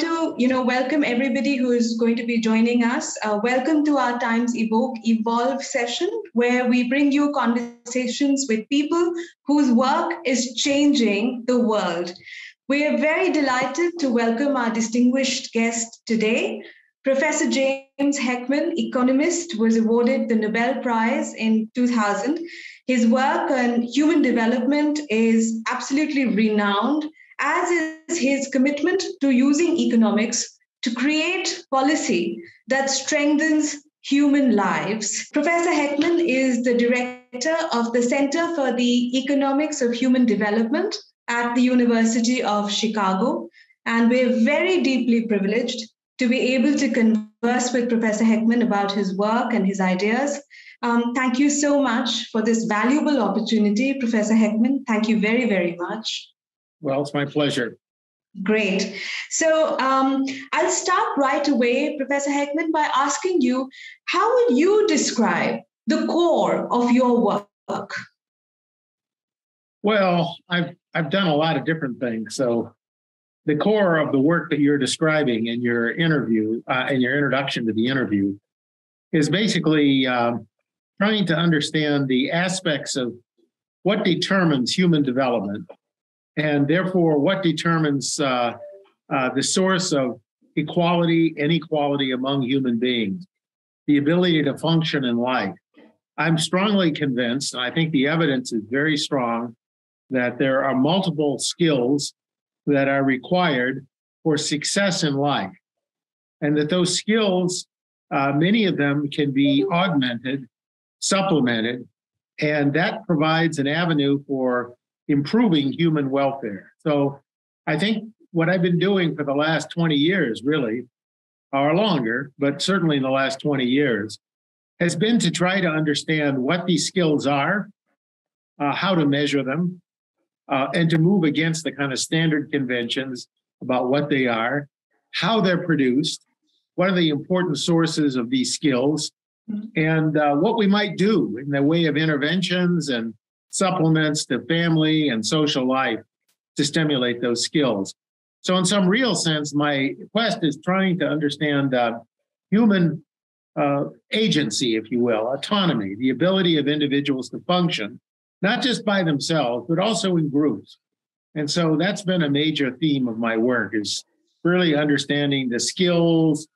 to, you know, welcome everybody who is going to be joining us. Uh, welcome to our Times Evoke Evolve session, where we bring you conversations with people whose work is changing the world. We are very delighted to welcome our distinguished guest today. Professor James Heckman, economist, was awarded the Nobel Prize in 2000. His work on human development is absolutely renowned as is his commitment to using economics to create policy that strengthens human lives. Professor Heckman is the director of the Center for the Economics of Human Development at the University of Chicago. And we're very deeply privileged to be able to converse with Professor Heckman about his work and his ideas. Um, thank you so much for this valuable opportunity, Professor Heckman. Thank you very, very much. Well, it's my pleasure. Great. So um, I'll start right away, Professor Heckman, by asking you how would you describe the core of your work? Well, I've I've done a lot of different things. So the core of the work that you're describing in your interview, uh, in your introduction to the interview, is basically um, trying to understand the aspects of what determines human development and therefore what determines uh, uh, the source of equality, inequality among human beings, the ability to function in life. I'm strongly convinced, and I think the evidence is very strong, that there are multiple skills that are required for success in life, and that those skills, uh, many of them can be augmented, supplemented, and that provides an avenue for improving human welfare. So I think what I've been doing for the last 20 years, really, or longer, but certainly in the last 20 years, has been to try to understand what these skills are, uh, how to measure them, uh, and to move against the kind of standard conventions about what they are, how they're produced, what are the important sources of these skills, mm-hmm. and uh, what we might do in the way of interventions and supplements to family and social life to stimulate those skills. So, in some real sense, my quest is trying to understand uh, human uh, agency, if you will, autonomy, the ability of individuals to function, not just by themselves, but also in groups. And so that's been a major theme of my work is really understanding the skills,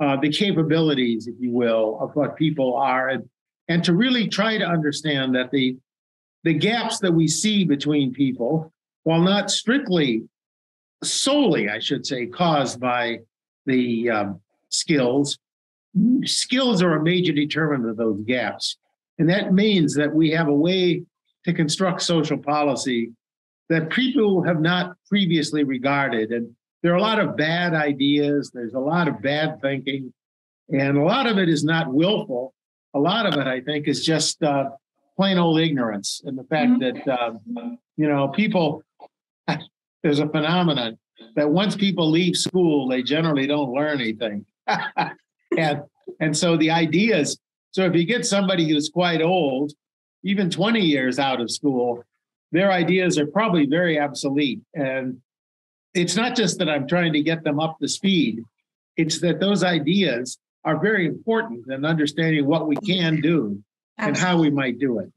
uh, the capabilities, if you will, of what people are, and, and to really try to understand that the the gaps that we see between people, while not strictly, solely, I should say, caused by the um, skills, skills are a major determinant of those gaps. And that means that we have a way to construct social policy that people have not previously regarded. And there are a lot of bad ideas, there's a lot of bad thinking, and a lot of it is not willful. A lot of it, I think, is just uh, plain old ignorance and the fact mm-hmm. that um, you know people there's a phenomenon that once people leave school they generally don't learn anything. And and so the idea is so if you get somebody who's quite old even 20 years out of school their ideas are probably very obsolete. And it's not just that i'm trying to get them up to speed it's that those ideas are very important in understanding what we can do Absolutely. and how we might do it.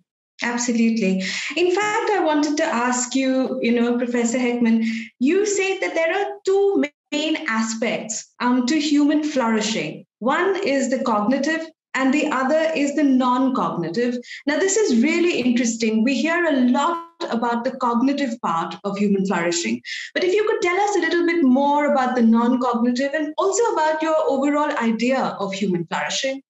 Absolutely. In fact, I wanted to ask you, you know, Professor Heckman, you say that there are two main aspects um, to human flourishing. One is the cognitive and the other is the non cognitive. Now, this is really interesting. We hear a lot about the cognitive part of human flourishing. But if you could tell us a little bit more about the non cognitive and also about your overall idea of human flourishing.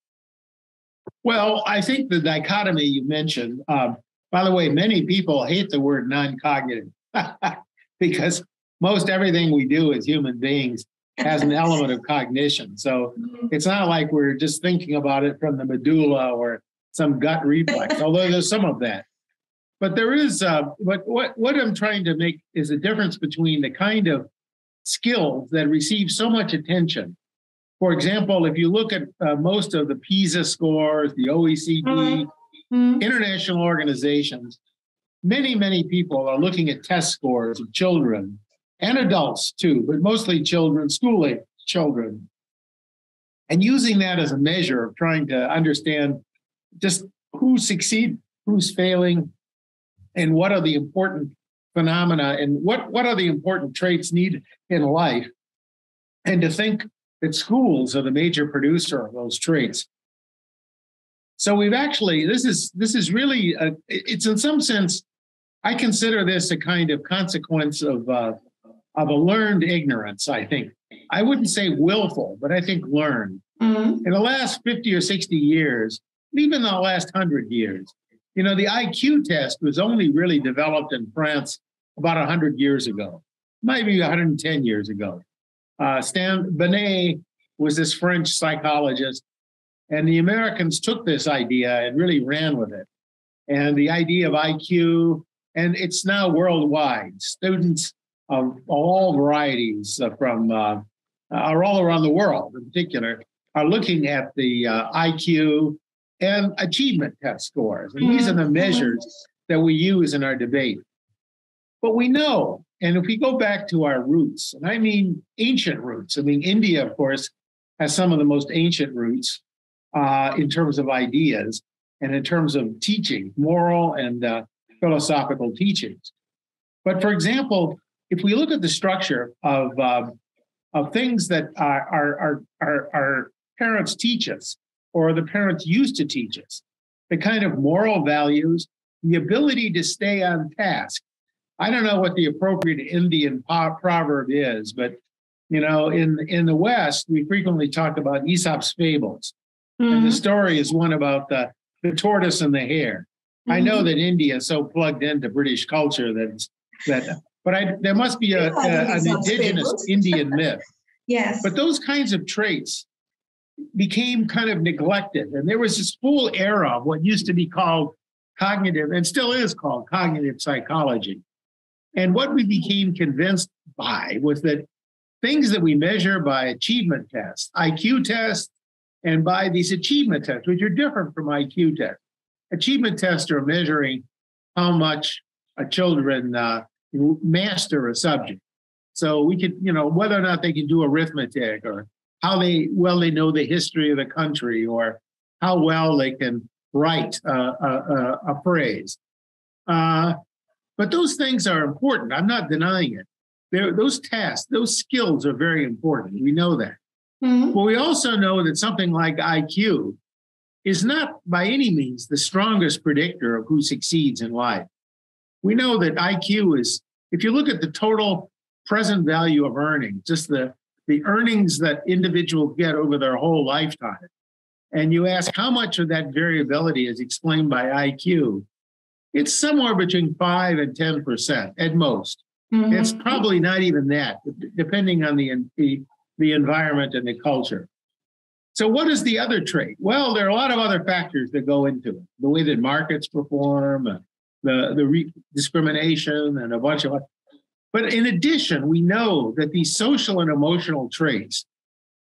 Well, I think the dichotomy you mentioned, um, by the way, many people hate the word non cognitive because most everything we do as human beings has an element of cognition. So mm-hmm. it's not like we're just thinking about it from the medulla or some gut reflex, although there's some of that. But there is, uh, what, what, what I'm trying to make is a difference between the kind of skills that receive so much attention for example, if you look at uh, most of the PISA scores, the OECD, mm-hmm. international organizations, many, many people are looking at test scores of children and adults too, but mostly children, school age children, and using that as a measure of trying to understand just who succeed, who's failing, and what are the important phenomena and what, what are the important traits needed in life. And to think that schools are the major producer of those traits. So we've actually this is this is really a, it's in some sense I consider this a kind of consequence of uh, of a learned ignorance. I think I wouldn't say willful, but I think learned. Mm-hmm. In the last fifty or sixty years, even the last hundred years, you know, the IQ test was only really developed in France about hundred years ago, maybe 110 years ago. Uh, Stan Binet was this French psychologist and the Americans took this idea and really ran with it. And the idea of IQ, and it's now worldwide. Students of all varieties uh, from uh, are all around the world, in particular, are looking at the uh, IQ and achievement test scores. And these are the mm-hmm. measures that we use in our debate. But we know, and if we go back to our roots, and I mean ancient roots, I mean, India, of course, has some of the most ancient roots uh, in terms of ideas and in terms of teaching, moral and uh, philosophical teachings. But for example, if we look at the structure of um, of things that our, our, our, our parents teach us, or the parents used to teach us, the kind of moral values, the ability to stay on task. I don't know what the appropriate Indian proverb is, but you know, in in the West, we frequently talk about Aesop's fables, Mm-hmm. And the mm-hmm. story is one about the, the tortoise and the hare. Mm-hmm. I know mm-hmm. that India is so plugged into British culture that that, but I, there must be a, a an indigenous Indian myth. Yes. But those kinds of traits became kind of neglected. And there was this whole era of what used to be called cognitive and still is called cognitive psychology. And what we became convinced by was that things that we measure by achievement tests, IQ tests, and by these achievement tests, which are different from IQ tests. Achievement tests are measuring how much a children uh, master a subject. So we could, you know, whether or not they can do arithmetic or how they well they know the history of the country or how well they can write a, a, a phrase. Uh, but those things are important. I'm not denying it. They're, those tasks, those skills are very important. We know that. Mm-hmm. But we also know that something like IQ is not by any means the strongest predictor of who succeeds in life. We know that IQ is, if you look at the total present value of earnings, just the, the earnings that individuals get over their whole lifetime, and you ask how much of that variability is explained by IQ, it's somewhere between 5 and 10% at most. Mm-hmm. It's probably not even that, depending on the, the the environment and the culture. So, what is the other trait? Well, there are a lot of other factors that go into it the way that markets perform, uh, the, the re- discrimination, and a bunch of But in addition, we know that these social and emotional traits,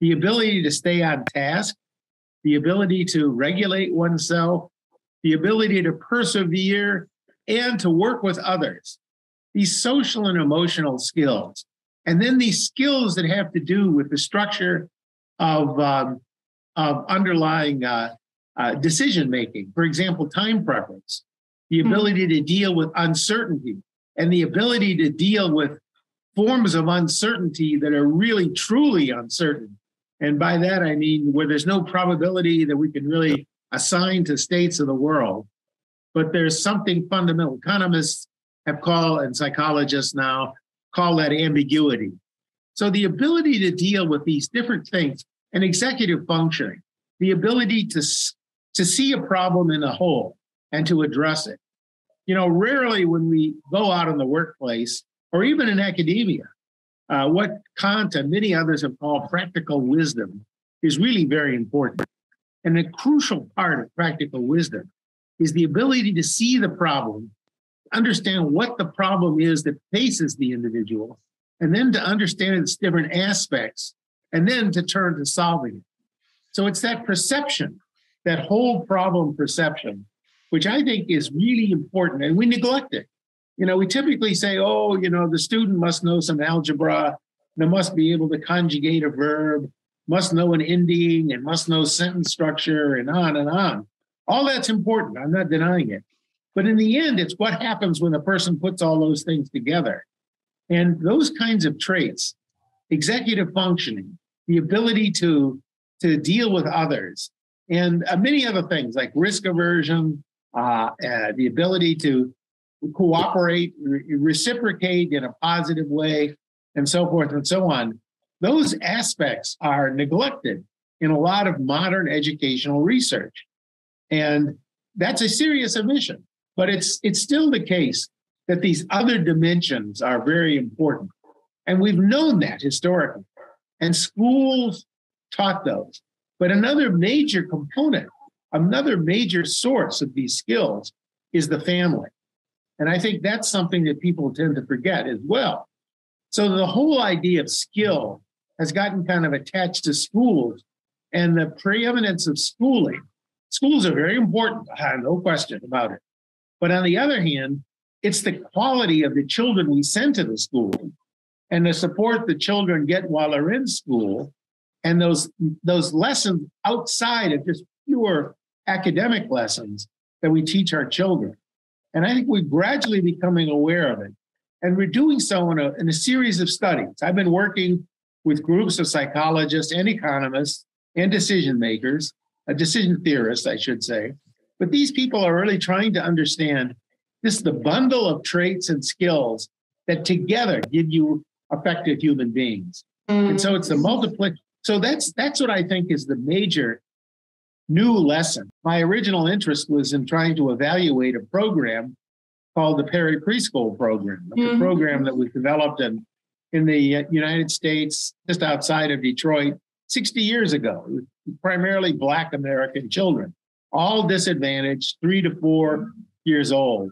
the ability to stay on task, the ability to regulate oneself, the ability to persevere, and to work with others, these social and emotional skills and then these skills that have to do with the structure of, um, of underlying uh, uh, decision making. For example, time preference, the hmm. ability to deal with uncertainty, and the ability to deal with forms of uncertainty that are really truly uncertain. And by that, I mean where there's no probability that we can really assign to states of the world, but there's something fundamental. Economists have called, and psychologists now call that ambiguity. So the ability to deal with these different things and executive functioning, the ability to, to see a problem in a whole and to address it. You know, rarely when we go out in the workplace or even in academia, uh, what Kant and many others have called practical wisdom is really very important. And a crucial part of practical wisdom is the ability to see the problem understand what the problem is that faces the individual, and then to understand its different aspects, and then to turn to solving it. So it's that perception, that whole problem perception, which I think is really important, and we neglect it. You know, we typically say, oh, you know, the student must know some algebra, they must be able to conjugate a verb, must know an ending, and must know sentence structure, and on and on. All that's important. I'm not denying it. But in the end, it's what happens when a person puts all those things together. And those kinds of traits, executive functioning, the ability to, to deal with others, and uh, many other things like risk aversion, uh, uh, the ability to cooperate, re- reciprocate in a positive way, and so forth and so on. Those aspects are neglected in a lot of modern educational research. And that's a serious omission, but it's, it's still the case that these other dimensions are very important. And we've known that historically. And schools taught those. But another major component, another major source of these skills is the family. And I think that's something that people tend to forget as well. So the whole idea of skill has gotten kind of attached to schools and the preeminence of schooling. Schools are very important, uh, no question about it. But on the other hand, it's the quality of the children we send to the school and the support the children get while they're in school and those those lessons outside of just pure academic lessons that we teach our children. And I think we're gradually becoming aware of it. And we're doing so in a, in a series of studies. I've been working with groups of psychologists and economists and decision makers, a decision theorists, I should say. But these people are really trying to understand this the bundle of traits and skills that together give you effective human beings. Mm. And so it's the multiply. So that's that's what I think is the major new lesson. My original interest was in trying to evaluate a program called the Perry Preschool Program, mm-hmm. a program that was developed in, in the uh, United States, just outside of Detroit, 60 years ago, primarily Black American children, all disadvantaged, three to four years old.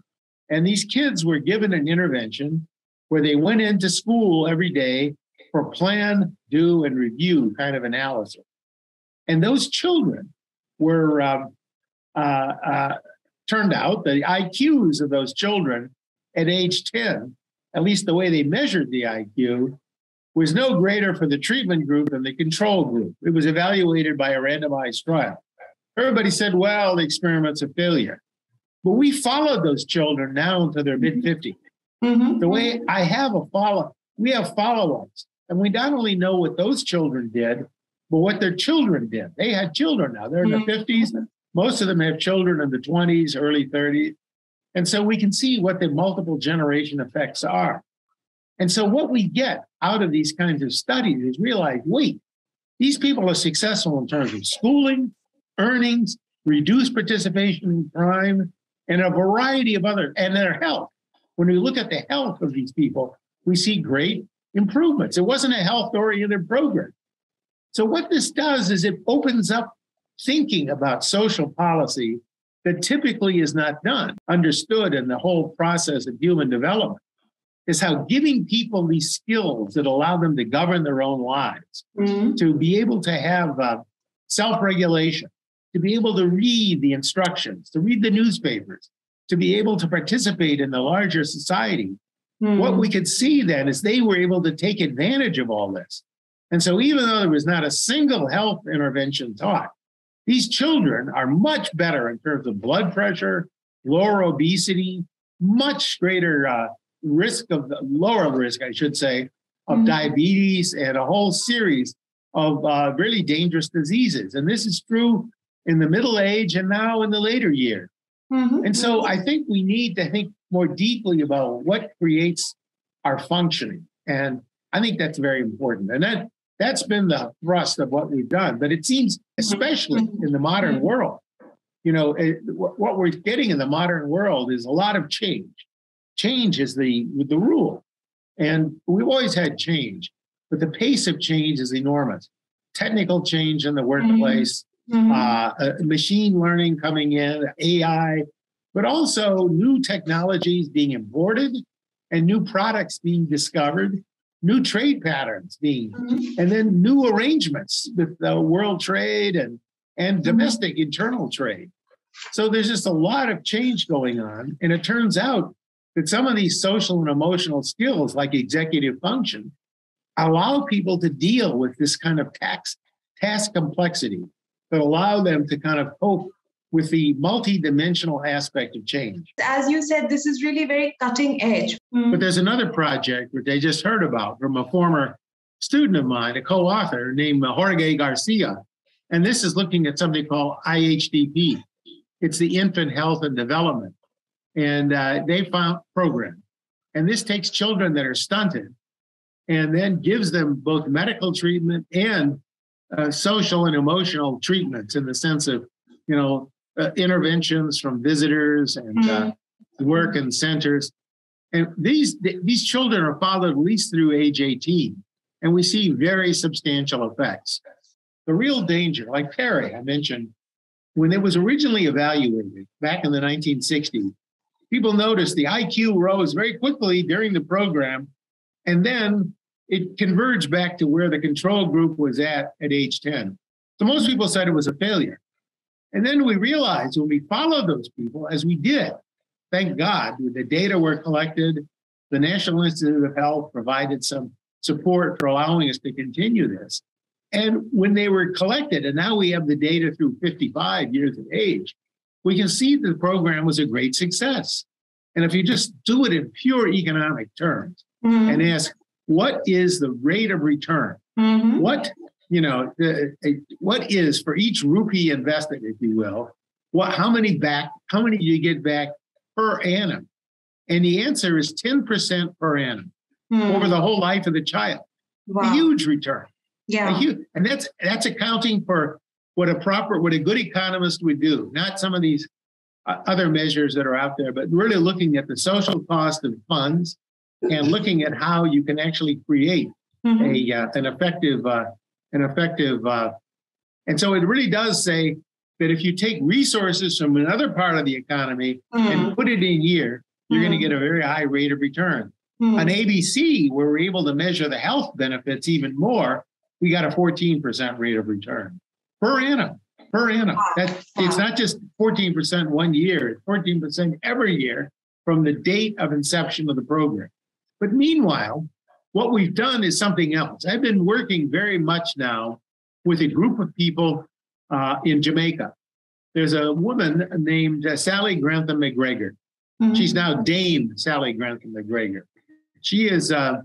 And these kids were given an intervention where they went into school every day for plan, do, and review kind of analysis. And those children were um, uh, uh, turned out the IQs of those children at age 10, at least the way they measured the IQ, was no greater for the treatment group than the control group. It was evaluated by a randomized trial. Everybody said, well, the experiment's a failure. But we followed those children now into their mid 50s. Mm-hmm. The way I have a follow, we have follow ups. And we not only know what those children did, but what their children did. They had children now. They're in mm-hmm. the 50s. Most of them have children in the 20s, early 30s. And so we can see what the multiple generation effects are. And so what we get out of these kinds of studies is realize wait, these people are successful in terms of schooling, earnings, reduced participation in crime, and a variety of other, and their health. When we look at the health of these people, we see great improvements. It wasn't a health oriented program. So, what this does is it opens up thinking about social policy that typically is not done, understood in the whole process of human development, is how giving people these skills that allow them to govern their own lives, mm-hmm. to be able to have uh, self regulation, to be able to read the instructions, to read the newspapers, to be able to participate in the larger society. Mm-hmm. What we could see then is they were able to take advantage of all this and so, even though there was not a single health intervention taught, these children are much better in terms of blood pressure, lower obesity, much greater uh, risk of lower risk, I should say, of mm-hmm. diabetes and a whole series of uh, really dangerous diseases. And this is true in the middle age and now in the later years. Mm-hmm. And so I think we need to think more deeply about what creates our functioning. And I think that's very important. And that that's been the thrust of what we've done. But it seems, especially in the modern world, you know, it, what we're getting in the modern world is a lot of change. Change is the the rule, and we've always had change, but the pace of change is enormous. Technical change in the workplace, mm-hmm. uh, uh, machine learning coming in, AI, but also new technologies being imported and new products being discovered new trade patterns being, mm-hmm. and then new arrangements with the world trade and, and mm-hmm. domestic internal trade. So there's just a lot of change going on. And it turns out that some of these social and emotional skills, like executive function, allow people to deal with this kind of tax, task complexity that allow them to kind of cope with the multidimensional aspect of change. As you said, this is really very cutting edge. Mm. But there's another project which I just heard about from a former student of mine, a co-author named Jorge Garcia. And this is looking at something called IHDP. It's the Infant Health and Development. And uh, they found program. And this takes children that are stunted and then gives them both medical treatment and uh, social and emotional treatments in the sense of, you know, uh, interventions from visitors and uh, mm-hmm. work in centers. And these these children are followed at least through age 18, and we see very substantial effects. The real danger, like Perry, I mentioned, when it was originally evaluated back in the 1960s, people noticed the IQ rose very quickly during the program, and then it converged back to where the control group was at at age 10. So most people said it was a failure. And then we realized when we followed those people, as we did, thank God, with the data were collected, the National Institute of Health provided some support for allowing us to continue this. And when they were collected, and now we have the data through 55 years of age, we can see the program was a great success. And if you just do it in pure economic terms mm-hmm. and ask, what is the rate of return? Mm-hmm. What you know, the, what is for each rupee invested, if you will, what how many back, how many do you get back per annum? And the answer is 10% per annum hmm. over the whole life of the child. Wow. A huge return. Yeah. Huge, and that's that's accounting for what a proper what a good economist would do, not some of these uh, other measures that are out there, but really looking at the social cost of funds and looking at how you can actually create mm-hmm. a uh, an effective uh, an effective. Uh, and so it really does say that if you take resources from another part of the economy mm. and put it in here, you're mm. going to get a very high rate of return. Mm. On ABC, where we're able to measure the health benefits even more, we got a 14% rate of return per annum. Per annum. That, it's not just 14% one year, it's 14% every year from the date of inception of the program. But meanwhile, what we've done is something else. I've been working very much now with a group of people uh, in Jamaica. There's a woman named uh, Sally Grantham McGregor. Mm-hmm. She's now Dame Sally Grantham McGregor. She is uh,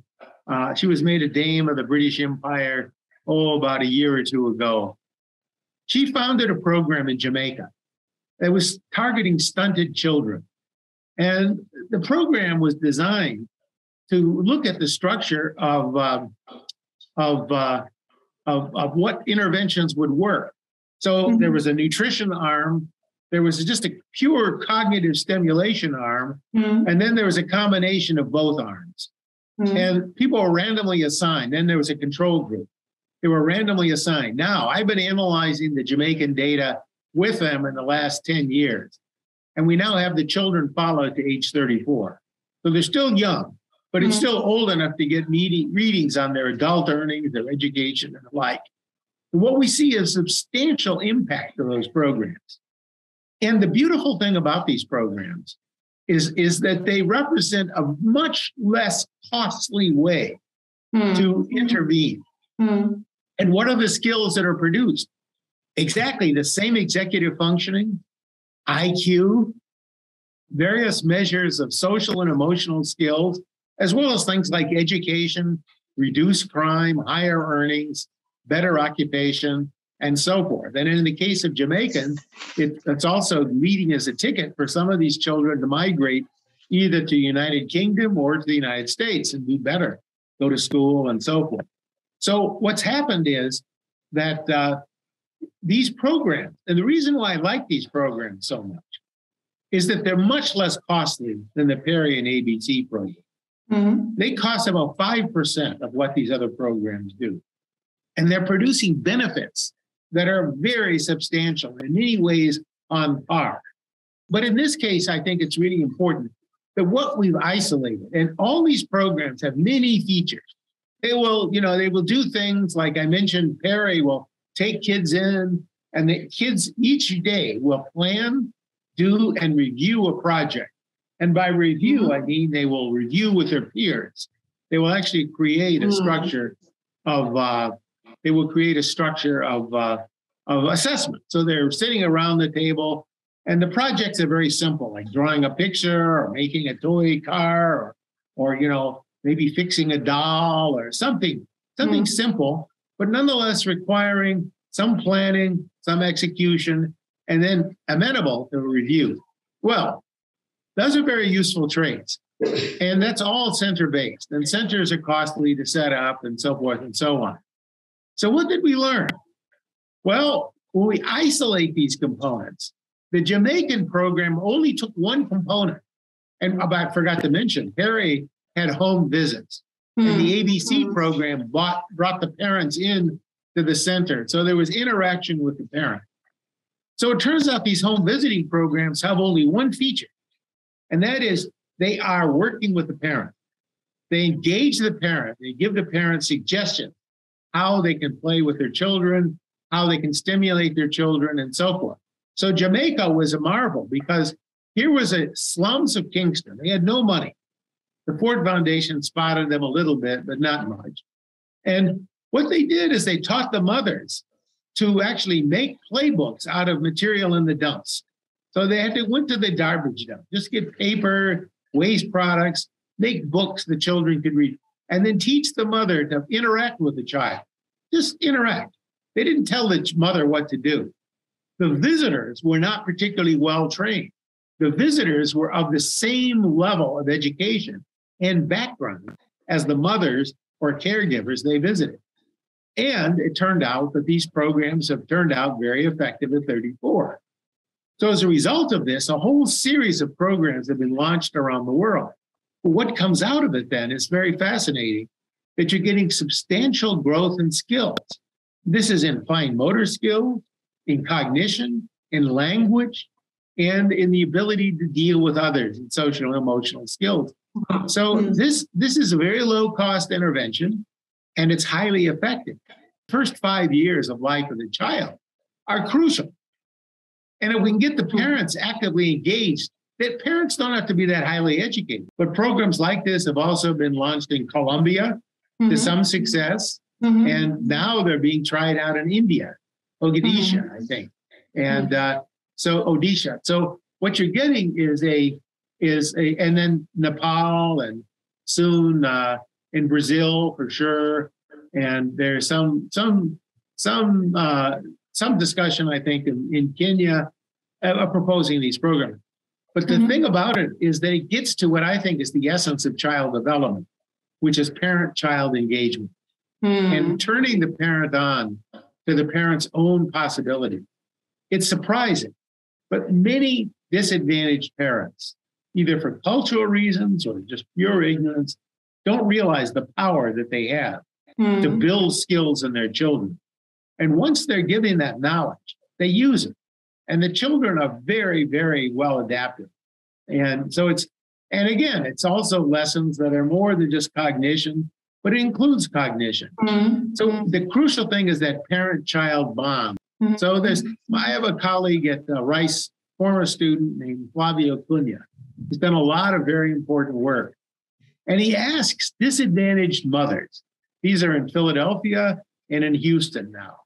uh, she was made a Dame of the British Empire oh about a year or two ago. She founded a program in Jamaica that was targeting stunted children, and the program was designed to look at the structure of um, of, uh, of of what interventions would work. So mm-hmm. there was a nutrition arm, there was just a pure cognitive stimulation arm, mm-hmm. and then there was a combination of both arms. Mm-hmm. And people were randomly assigned. Then there was a control group. They were randomly assigned. Now I've been analyzing the Jamaican data with them in the last 10 years. And we now have the children followed to age 34. So they're still young but it's mm-hmm. still old enough to get meeting, readings on their adult earnings, their education, and the like. And what we see is substantial impact of those programs. And the beautiful thing about these programs is, is that they represent a much less costly way mm-hmm. to intervene. Mm-hmm. And what are the skills that are produced? Exactly the same executive functioning, IQ, various measures of social and emotional skills, as well as things like education, reduced crime, higher earnings, better occupation, and so forth. And in the case of Jamaicans, it, it's also leading as a ticket for some of these children to migrate either to the United Kingdom or to the United States and do better, go to school and so forth. So what's happened is that uh, these programs, and the reason why I like these programs so much, is that they're much less costly than the Perry and ABC program. Mm-hmm. They cost about 5% of what these other programs do. And they're producing benefits that are very substantial, in many ways on par. But in this case, I think it's really important that what we've isolated, and all these programs have many features. They will, you know, they will do things like I mentioned, Perry will take kids in, and the kids each day will plan, do, and review a project And by review, mm-hmm. I mean they will review with their peers. They will actually create a mm-hmm. structure of uh, they will create a structure of uh, of assessment. So they're sitting around the table, and the projects are very simple, like drawing a picture or making a toy car, or or you know maybe fixing a doll or something something mm-hmm. simple, but nonetheless requiring some planning, some execution, and then amenable to review. Well, those are very useful traits. And that's all center based. And centers are costly to set up and so forth and so on. So, what did we learn? Well, when we isolate these components, the Jamaican program only took one component. And I forgot to mention, Perry had home visits. Mm. And the hmm. ABC mm. program bought, brought the parents in to the center. So there was interaction with the parent. So it turns out these home visiting programs have only one feature, and that is they are working with the parent. They engage the parent, they give the parent suggestions how they can play with their children, how they can stimulate their children, and so forth. So Jamaica was a marvel because here was a slums of Kingston. They had no money. The Ford Foundation spotted them a little bit, but not much. And what they did is they taught the mothers to actually make playbooks out of material in the dumps. So they had to went to the garbage dump, just get paper, waste products, make books the children could read, and then teach the mother to interact with the child. Just interact. They didn't tell the mother what to do. The visitors were not particularly well trained. The visitors were of the same level of education and background as the mothers or caregivers they visited. And it turned out that these programs have turned out very effective at 34. So, as a result of this, a whole series of programs have been launched around the world. But what comes out of it then is very fascinating that you're getting substantial growth in skills. This is in fine motor skills, in cognition, in language, and in the ability to deal with others in social and emotional skills. So hmm. this this is a very low cost intervention and it's highly effective. First five years of life of the child are crucial. And if we can get the hmm. parents actively engaged, that parents don't have to be that highly educated. But programs like this have also been launched in Colombia mm-hmm. to some success. Mm-hmm. And now they're being tried out in India, Odisha, mm-hmm. I think. And mm-hmm. uh, so Odisha. So what you're getting is a is a, and then Nepal and soon uh, in Brazil for sure. And there's some some some uh, some discussion I think in, in Kenya uh, proposing these programs. But the mm-hmm. thing about it is that it gets to what I think is the essence of child development, which is parent-child engagement mm. and turning the parent on to the parent's own possibility. It's surprising, but many disadvantaged parents either for cultural reasons or just pure ignorance, don't realize the power that they have mm. to build skills in their children. And once they're given that knowledge, they use it. And the children are very, very well adapted. And so it's, and again, it's also lessons that are more than just cognition, but it includes cognition. Mm. So the crucial thing is that parent child bond. Mm. So there's, I have a colleague at uh, Rice, former student named Flavio Cunha. He's done a lot of very important work. And he asks disadvantaged mothers, these are in Philadelphia and in Houston now.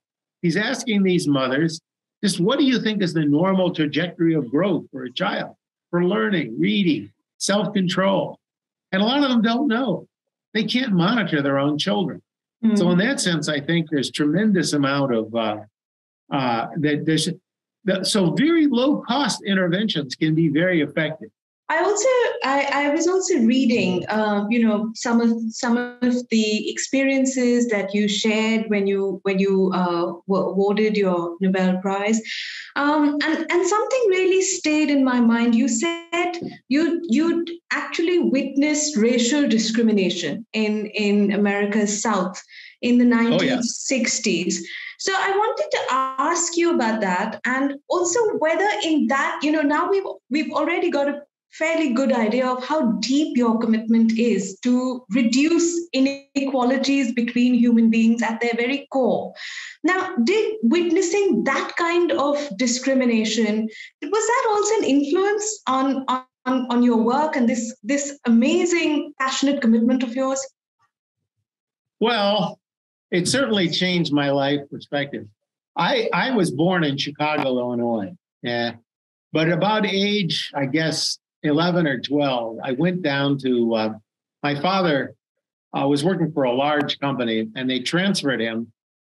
He's asking these mothers, just what do you think is the normal trajectory of growth for a child, for learning, reading, self control? And a lot of them don't know. They can't monitor their own children. Mm-hmm. So, in that sense, I think there's tremendous amount of uh, uh, that there's so very low cost interventions can be very effective. I also I, I was also reading um, you know some of some of the experiences that you shared when you when you uh, were awarded your Nobel Prize, um, and and something really stayed in my mind. You said you you'd actually witnessed racial discrimination in in America's South in the 1960s. Oh, yeah. So I wanted to ask you about that, and also whether in that, you know, now we've we've already got a fairly good idea of how deep your commitment is to reduce inequalities between human beings at their very core. Now, did witnessing that kind of discrimination was that also an influence on, on on, your work and this this amazing passionate commitment of yours? Well, it certainly changed my life perspective. I I was born in Chicago, Illinois. Yeah. But about age, I guess 11 or 12, I went down to uh, my father uh, was working for a large company and they transferred him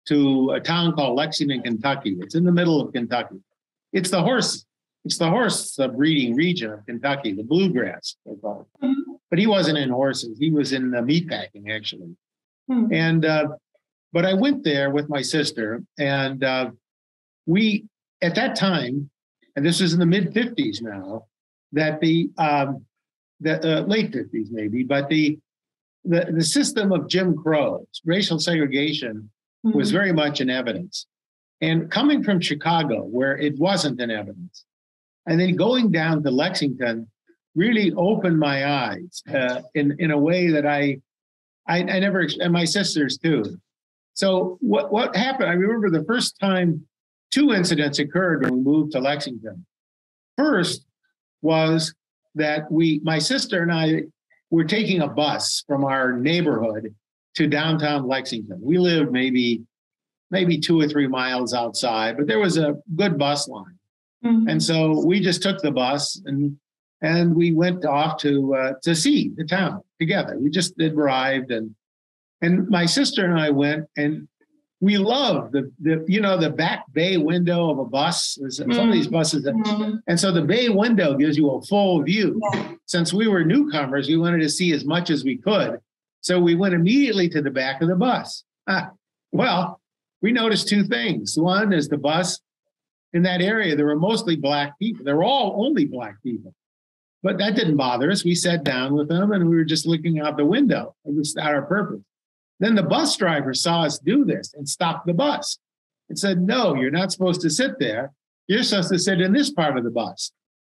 to a town called Lexington, Kentucky. It's in the middle of Kentucky. It's the horse, it's the horse breeding region of Kentucky, the bluegrass, they call it. Mm-hmm. But he wasn't in horses. He was in the meat packing actually. Mm-hmm. And uh, but I went there with my sister, and uh, we at that time, and this is in the mid '50s now, that the um, the uh, late '50s maybe, but the the the system of Jim Crow, racial segregation, mm-hmm. was very much in evidence. And coming from Chicago, where it wasn't in evidence, and then going down to Lexington really opened my eyes uh, in in a way that I, I, I never and my sisters too. So what what happened? I remember the first time two incidents occurred when we moved to Lexington. First was that we, my sister and I, were taking a bus from our neighborhood to downtown Lexington. We lived maybe maybe two or three miles outside, but there was a good bus line. Mm-hmm. And so we just took the bus and and we went off to uh, to see the town together. We just arrived and and my sister and I went and we love the, the you know the back bay window of a bus. Mm-hmm. some of these buses, that, mm-hmm. and so the bay window gives you a full view. Yeah. Since we were newcomers, we wanted to see as much as we could, so we went immediately to the back of the bus. Ah, well, we noticed two things. One is the bus in that area, there were mostly black people. They were all only black people. But that didn't bother us. We sat down with them and we were just looking out the window. It was our purpose. Then the bus driver saw us do this and stopped the bus and said, No, you're not supposed to sit there. You're supposed to sit in this part of the bus.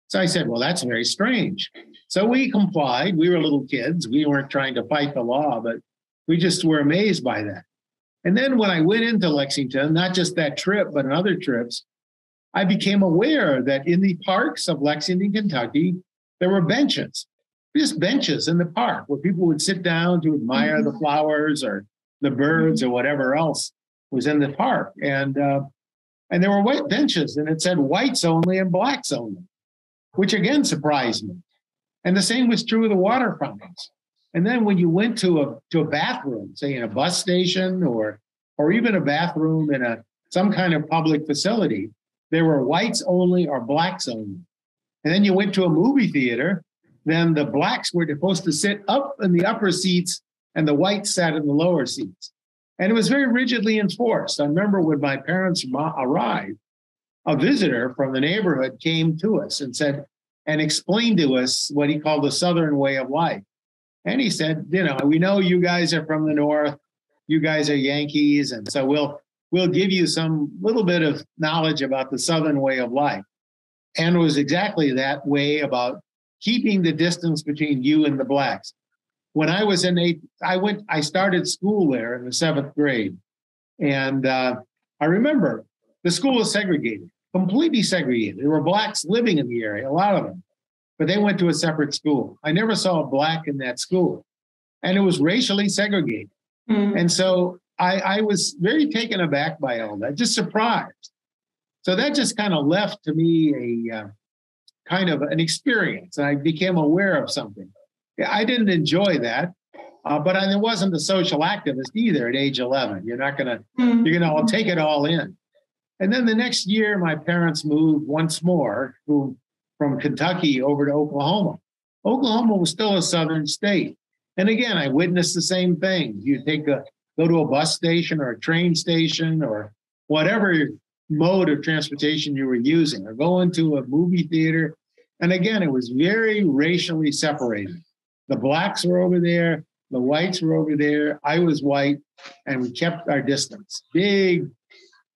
So I said, Well, that's very strange. So we complied. We were little kids. We weren't trying to fight the law, but we just were amazed by that. And then when I went into Lexington, not just that trip, but in other trips, I became aware that in the parks of Lexington, Kentucky, there were benches just benches in the park where people would sit down to admire mm-hmm. the flowers or the birds or whatever else was in the park. And uh, and there were white benches, and it said whites only and blacks only, which again surprised me. And the same was true of the water fountains. And then when you went to a to a bathroom, say in a bus station or or even a bathroom in a some kind of public facility, there were whites only or blacks only. And then you went to a movie theater, then the blacks were supposed to sit up in the upper seats and the whites sat in the lower seats. And it was very rigidly enforced. I remember when my parents arrived, a visitor from the neighborhood came to us and said, and explained to us what he called the Southern way of life. And he said, you know, we know you guys are from the North, you guys are Yankees, and so we'll we'll give you some little bit of knowledge about the Southern way of life. And it was exactly that way about keeping the distance between you and the blacks. When I was in eighth, I went, I started school there in the seventh grade. And uh, I remember the school was segregated, completely segregated. There were blacks living in the area, a lot of them, but they went to a separate school. I never saw a black in that school. And it was racially segregated. Mm-hmm. And so I, I was very taken aback by all that, just surprised. So that just kind of left to me a, uh, kind of an experience. And I became aware of something. I didn't enjoy that, uh, but I wasn't a social activist either at age 11. You're not going to, mm-hmm. you're going to take it all in. And then the next year, my parents moved once more from Kentucky over to Oklahoma. Oklahoma was still a southern state. And again, I witnessed the same thing. You take a go to a bus station or a train station or whatever mode of transportation you were using or going to a movie theater. And again, it was very racially separated. The blacks were over there, the whites were over there. I was white, and we kept our distance. Big,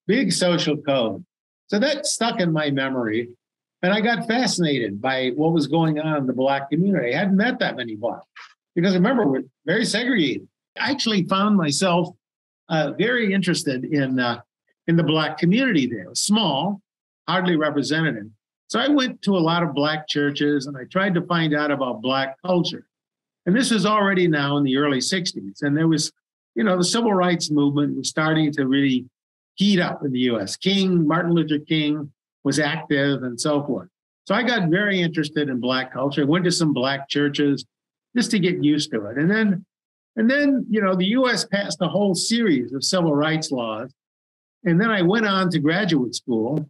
big social code. So that stuck in my memory. And I got fascinated by what was going on in the black community. I hadn't met that many blacks because remember, we're very segregated. I actually found myself uh, very interested in uh, in the Black community there. Small, hardly representative. So I went to a lot of Black churches and I tried to find out about Black culture. And this is already now in the early 60s. And there was, you know, the civil rights movement was starting to really heat up in the US. King, Martin Luther King was active and so forth. So I got very interested in Black culture, I went to some Black churches just to get used to it. And then, and then, you know, the US passed a whole series of civil rights laws. And then I went on to graduate school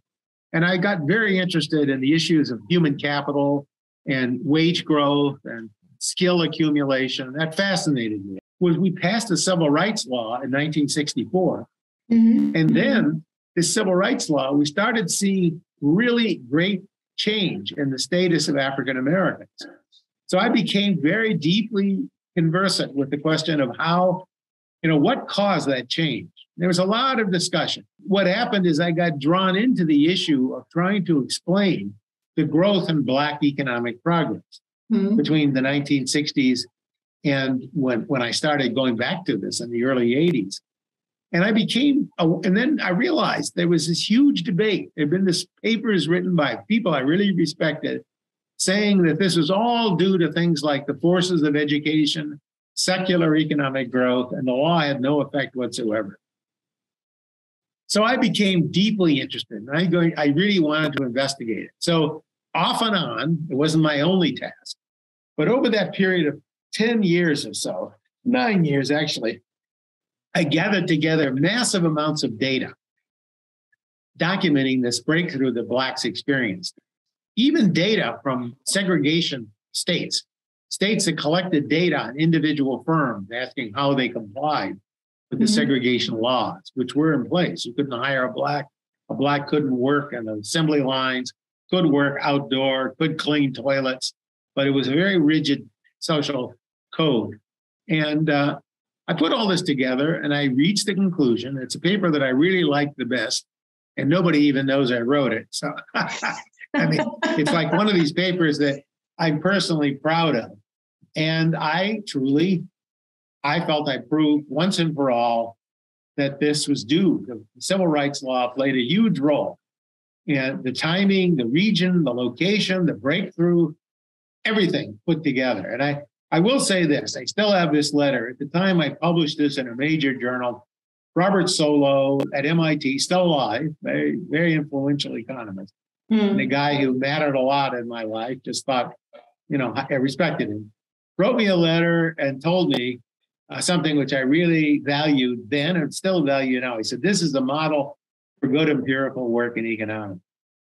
and I got very interested in the issues of human capital and wage growth and skill accumulation. That fascinated me. Was we passed a civil rights law in 1964. Mm-hmm. And then this civil rights law, we started seeing really great change in the status of African Americans. So I became very deeply conversant with the question of how, you know, what caused that change. There was a lot of discussion. What happened is I got drawn into the issue of trying to explain the growth in Black economic progress mm-hmm. between the 1960s and when, when I started going back to this in the early 80s. And I became, and then I realized there was this huge debate. There had been this papers written by people I really respected saying that this was all due to things like the forces of education, secular economic growth, and the law had no effect whatsoever. So I became deeply interested, and I, going, I really wanted to investigate it. So off and on, it wasn't my only task, but over that period of 10 years or so, nine years actually, I gathered together massive amounts of data documenting this breakthrough that Blacks experienced. Even data from segregation states, states that collected data on individual firms asking how they complied with the mm-hmm. segregation laws, which were in place. You couldn't hire a Black, a Black couldn't work in the assembly lines, could work outdoor, could clean toilets, but it was a very rigid social code. And uh, I put all this together and I reached the conclusion it's a paper that I really like the best, and nobody even knows I wrote it. So, I mean, it's like one of these papers that I'm personally proud of. And I truly, I felt I proved once and for all that this was due. The civil rights law played a huge role in the timing, the region, the location, the breakthrough, everything put together. And I, I will say this I still have this letter. At the time I published this in a major journal, Robert Solow at MIT, still alive, very, very influential economist, mm. and a guy who mattered a lot in my life, just thought, you know, I respected him, wrote me a letter and told me uh, something which I really valued then and still value now. He said, This is the model for good empirical work in economics.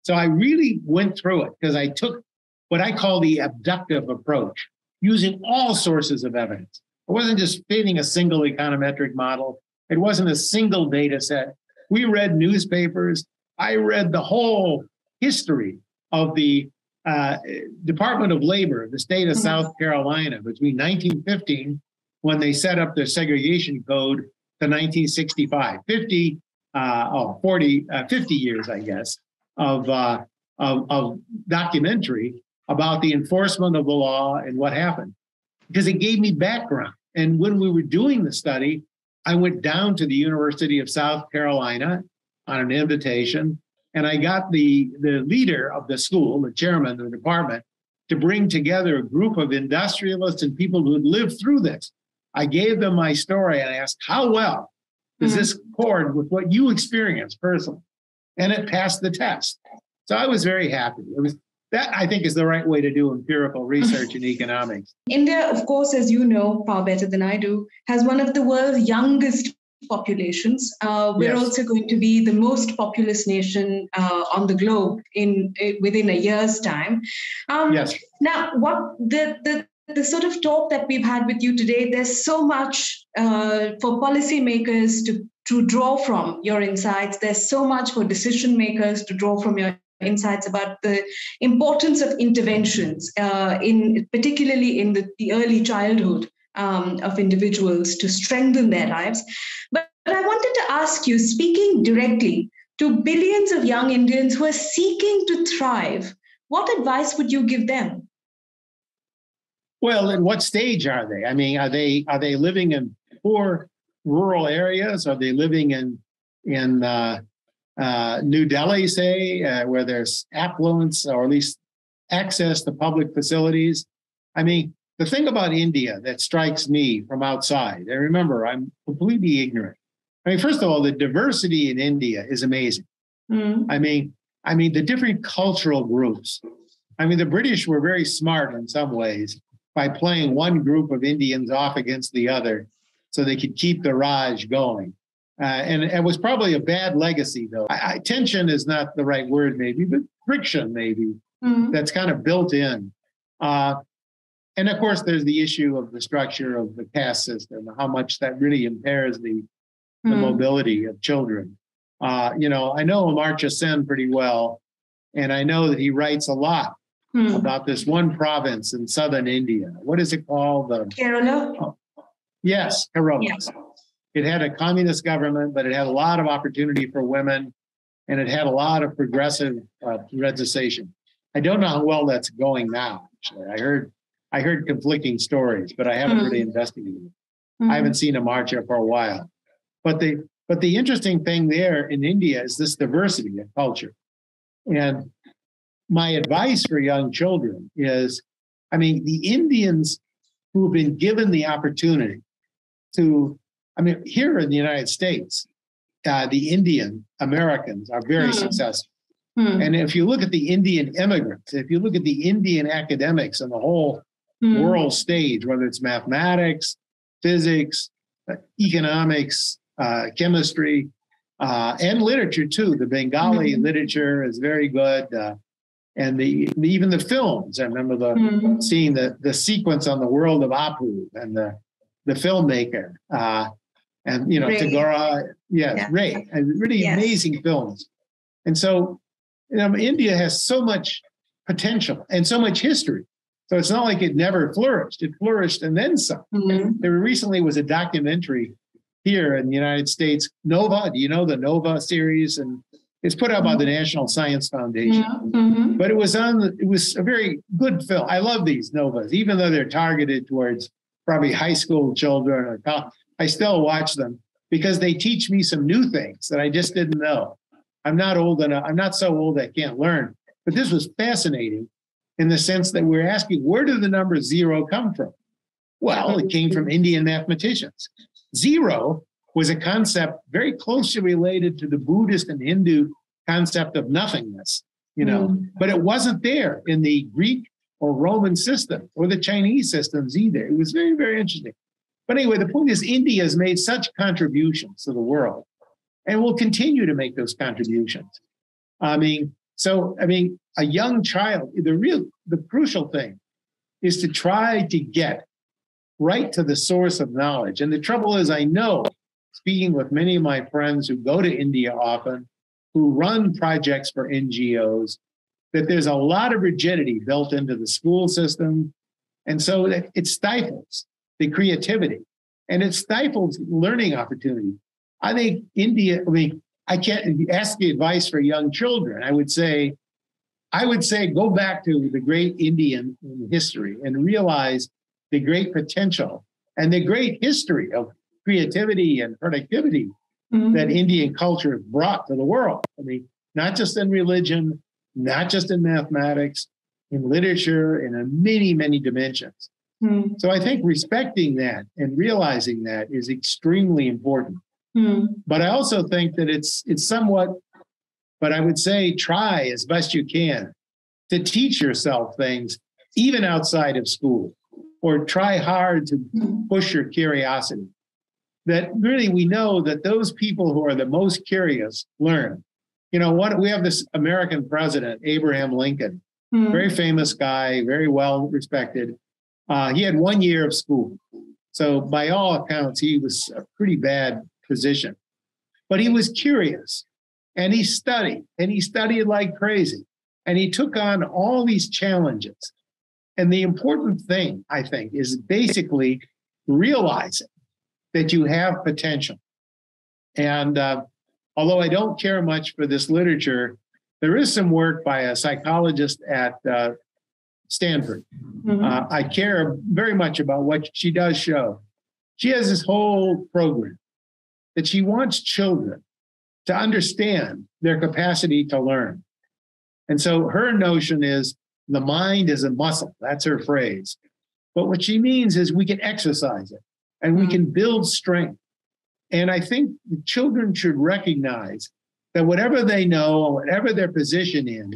So I really went through it because I took what I call the abductive approach using all sources of evidence. It wasn't just fitting a single econometric model. It wasn't a single data set. We read newspapers. I read the whole history of the uh, Department of Labor, the state of mm-hmm. South Carolina, between 1915, when they set up the segregation code, to 1965. 50, uh, oh, 40, uh, 50 years, I guess, of, uh, of, of documentary about the enforcement of the law and what happened because it gave me background. And when we were doing the study, I went down to the University of South Carolina on an invitation, and I got the, the leader of the school, the chairman of the department, to bring together a group of industrialists and people who had lived through this. I gave them my story and I asked, How well does mm-hmm. this accord with what you experienced personally? And it passed the test. So I was very happy. It was that I think is the right way to do empirical research in economics. India, of course, as you know far better than I do, has one of the world's youngest populations. Uh, we're yes. also going to be the most populous nation uh, on the globe in, in, within a year's time. Um, yes. Now, what the the the sort of talk that we've had with you today, there's so much uh, for policymakers to to draw from your insights. There's so much for decision makers to draw from your insights about the importance of interventions, uh, in particularly in the, the early childhood um, of individuals to strengthen their lives. But, but I wanted to ask you, speaking directly to billions of young Indians who are seeking to thrive, what advice would you give them? Well, in what stage are they? I mean, are they are they living in poor rural areas? Are they living in in uh, uh, New Delhi, say, uh, where there's affluence or at least access to public facilities. I mean, the thing about India that strikes me from outside, and remember, I'm completely ignorant. I mean, first of all, the diversity in India is amazing. Mm. I mean, I mean, the different cultural groups. I mean, the British were very smart in some ways by playing one group of Indians off against the other so they could keep the Raj going. Uh, and it was probably a bad legacy, though. I, I, tension is not the right word, maybe, but friction, maybe, mm-hmm. that's kind of built in. Uh, and of course, there's the issue of the structure of the caste system, how much that really impairs the, the mm-hmm. mobility of children. Uh, you know, I know Amartya Sen pretty well, and I know that he writes a lot mm-hmm. about this one province in southern India. What is it called? The, Kerala? Oh, yes, Kerala. Yes. It had a communist government, but it had a lot of opportunity for women, and it had a lot of progressive uh, legislation. I don't know how well that's going now. Actually, I heard I heard conflicting stories, but I haven't really investigated. Mm-hmm. I haven't seen Amartya for a while. But the but the interesting thing there in India is this diversity of culture. And my advice for young children is, I mean, the Indians who've been given the opportunity to, I mean, here in the United States, uh, the Indian Americans are very mm. successful. Mm. And if you look at the Indian immigrants, if you look at the Indian academics on the whole mm. world stage, whether it's mathematics, physics, uh, economics, uh, chemistry, uh, and literature too. The Bengali mm-hmm. literature is very good, uh, and the, even the films. I remember the mm-hmm. seeing the the sequence on the world of Apu and the the filmmaker, uh, and you know Ray. Tagore, yes, yeah. Ray, and really yes. amazing films. And so, you know, India has so much potential and so much history. So it's not like it never flourished. It flourished and then some. Mm-hmm. There recently was a documentary here in the United States, Nova. Do you know the Nova series? And it's put out by the mm-hmm. National Science Foundation. Mm-hmm. But it was on. It was a very good film. I love these Novas, even though they're targeted towards probably high school children or college. I still watch them because they teach me some new things that I just didn't know. I'm not old enough. I'm not so old that I can't learn. But this was fascinating in the sense that we're asking, where did the number zero come from? Well, it came from Indian mathematicians. Zero was a concept very closely related to the Buddhist and Hindu concept of nothingness, you know, mm. but it wasn't there in the Greek or Roman system or the Chinese systems either. It was very, very interesting. But anyway, the point is, India has made such contributions to the world and will continue to make those contributions. I mean, so, I mean, a young child, the real, the crucial thing is to try to get right to the source of knowledge. And the trouble is, I know, speaking with many of my friends who go to India often, who run projects for NGOs, that there's a lot of rigidity built into the school system. And so it, stifles the creativity and it stifles learning opportunity. I think India, I mean, I can't ask the advice for young children. I would say, I would say go back to the great Indian history and realize the great potential and the great history of creativity and productivity mm-hmm. that Indian culture has brought to the world. I mean, not just in religion, not just in mathematics, in literature, and in many, many dimensions. Mm-hmm. So I think respecting that and realizing that is extremely important. Mm-hmm. But I also think that it's it's somewhat, but I would say try as best you can to teach yourself things even outside of school or try hard to push your curiosity. That really we know that those people who are the most curious learn. You know, what we have this American president, Abraham Lincoln, mm-hmm. very famous guy, very well respected. Uh, he had one year of school. So, by all accounts, he was a pretty bad position. But he was curious and he studied and he studied like crazy. And he took on all these challenges and the important thing, I think, is basically realizing that you have potential. And uh, although I don't care much for this literature, there is some work by a psychologist at uh, Stanford. Mm-hmm. Uh, I care very much about what she does show. She has this whole program that she wants children to understand their capacity to learn. And so her notion is the mind is a muscle. That's her phrase. But what she means is we can exercise it and we mm-hmm. can build strength. And I think the children should recognize that whatever they know, whatever their position in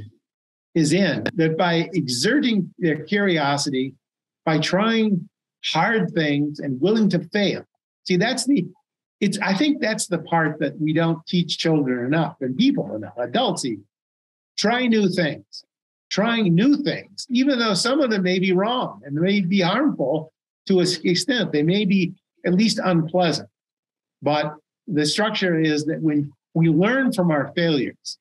is in, that by exerting their curiosity, by trying hard things and willing to fail. See, that's the it's I think that's the part that we don't teach children enough and people enough, adults even. Try new things. Trying new things, even though some of them may be wrong and may be harmful to an extent. They may be at least unpleasant. But the structure is that when we learn from our failures,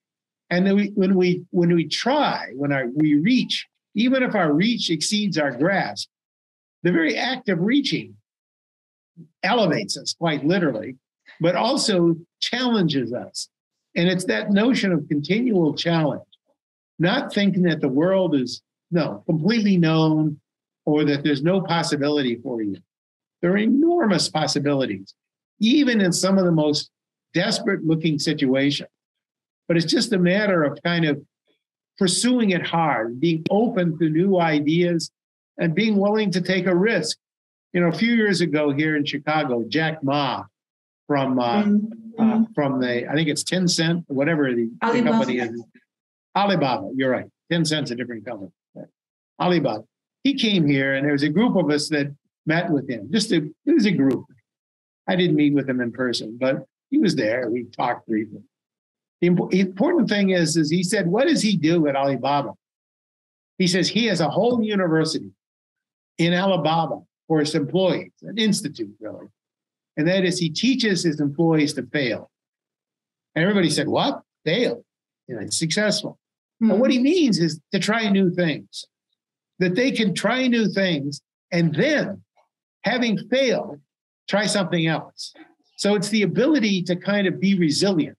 and then we, when we when we try, when our, we reach, even if our reach exceeds our grasp, the very act of reaching elevates us quite literally, but also challenges us. And it's that notion of continual challenge, not thinking that the world is no completely known or that there's no possibility for you. There are enormous possibilities, even in some of the most desperate looking situations. But it's just a matter of kind of pursuing it hard, being open to new ideas, and being willing to take a risk. You know, a few years ago here in Chicago, Jack Ma from uh, mm-hmm. uh, from the I think it's Tencent, whatever the, the company is, Alibaba. You're right. Tencent's a different company. Alibaba. He came here, and there was a group of us that met with him. Just a, it was a group. I didn't meet with him in person, but he was there. We talked briefly. The important thing is, is he said, what does he do at Alibaba? He says he has a whole university in Alibaba for his employees, an institute really. And that is he teaches his employees to fail. And everybody said, what? Fail. You know, it's successful. Mm-hmm. And what he means is to try new things, that they can try new things and then having failed, try something else. So it's the ability to kind of be resilient.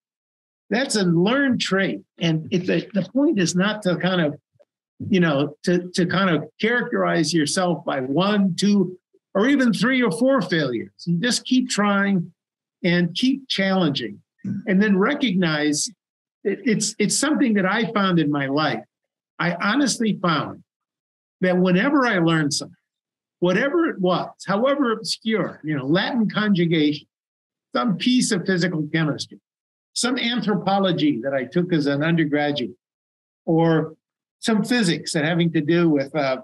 That's a learned trait. And if the, the point is not to kind of, you know, to, to kind of characterize yourself by one, two, or even three or four failures. You just keep trying and keep challenging. And then recognize it, it's it's something that I found in my life. I honestly found that whenever I learned something, whatever it was, however obscure, you know, Latin conjugation, some piece of physical chemistry, some anthropology that I took as an undergraduate, or some physics that having to do with uh,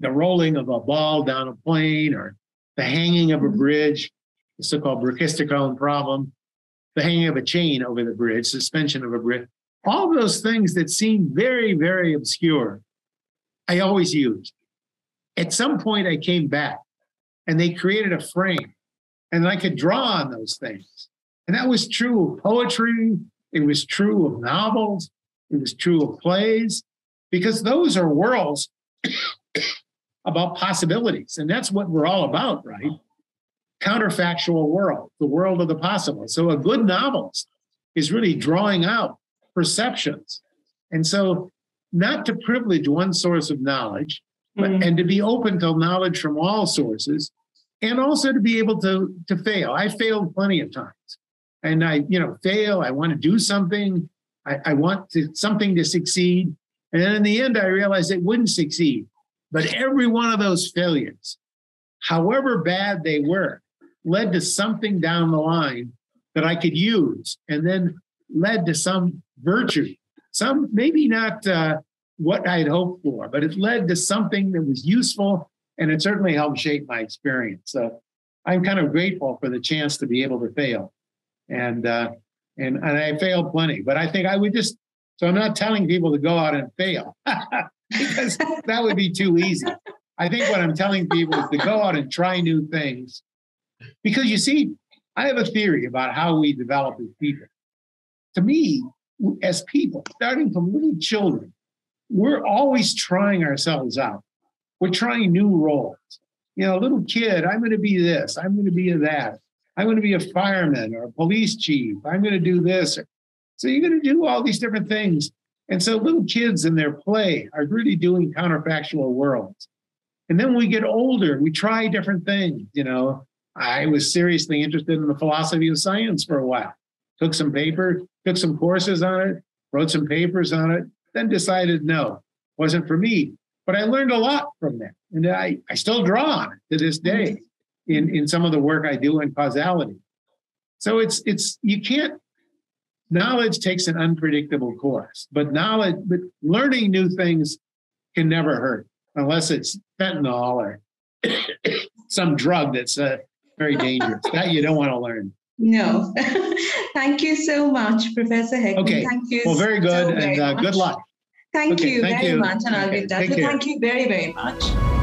the rolling of a ball down a plane or the hanging of a bridge, the so-called brachistochrone problem, the hanging of a chain over the bridge, suspension of a bridge, all those things that seem very, very obscure, I always used at some point I came back and they created a frame and I could draw on those things. And that was true of poetry, it was true of novels, it was true of plays, because those are worlds about possibilities. And that's what we're all about, right? Counterfactual world, the world of the possible. So a good novelist is really drawing out perceptions. And so, not to privilege one source of knowledge, but, mm-hmm. and to be open to knowledge from all sources and also to be able to to fail. I failed plenty of times. And i you know fail i want to do something i, I want to, something to succeed. And then in the end i realized it wouldn't succeed. But every one of those failures however bad they were led to something down the line that i could use and then led to some virtue some maybe not uh, what I'd hoped for, but it led to something that was useful and it certainly helped shape my experience. So I'm kind of grateful for the chance to be able to fail. And uh, and and I failed plenty, but I think I would just so I'm not telling people to go out and fail because that would be too easy. I think what I'm telling people is to go out and try new things. Because you see, I have a theory about how we develop as people. To me, as people, starting from little children, we're always trying ourselves out. We're trying new roles. You know, little kid, I'm going to be this, I'm going to be that. I'm going to be a fireman or a police chief. I'm going to do this. So you're going to do all these different things. And so little kids in their play are really doing counterfactual worlds. And then when we get older, we try different things. You know, I was seriously interested in the philosophy of science for a while. took some paper, took some courses on it, wrote some papers on it, then decided no, wasn't for me. But I learned a lot from that. And I, I still draw on it to this day in, in some of the work I do in causality. So it's it's you can't knowledge takes an unpredictable course, but knowledge but learning new things can never hurt unless it's fentanyl or some drug that's uh, very dangerous. that you don't want to learn. No. thank you so much, Professor Heckman. Okay. Thank you. Well, very good so and uh, good luck. Thank Okay, you thank very you. much, and I'll be in touch. Thank you very, very much.